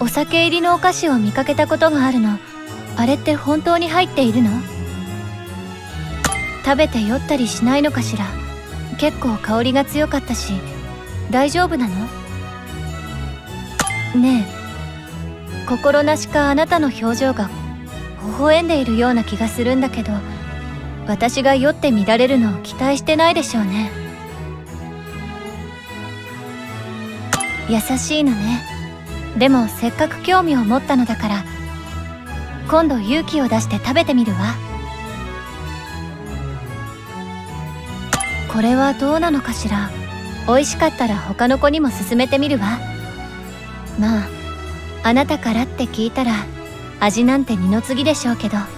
お酒入りのお菓子を見かけたことがあるの。あれって本当に入っているの？食べて酔ったりしないのかしら？結構香りが強かったし。大丈夫なの？ねえ。心なしかあなたの表情が微笑んでいるような気がするんだけど私が酔って乱れるのを期待してないでしょうね。優しいのね。でもせっかく興味を持ったのだから今度勇気を出して食べてみるわ。これはどうなのかしら。美味しかったら他の子にも勧めてみるわ。まああなたからって聞いたら味なんて二の次でしょうけど。